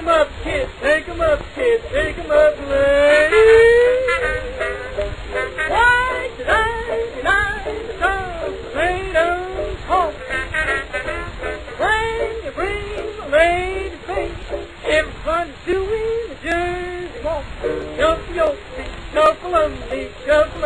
them up, kids, Take 'em them up, kids, Take 'em them up, lay. Why did I the dog home? You bring the lady face, everybody's doing the jersey walk. Jump your feet, shuffle them, shuffle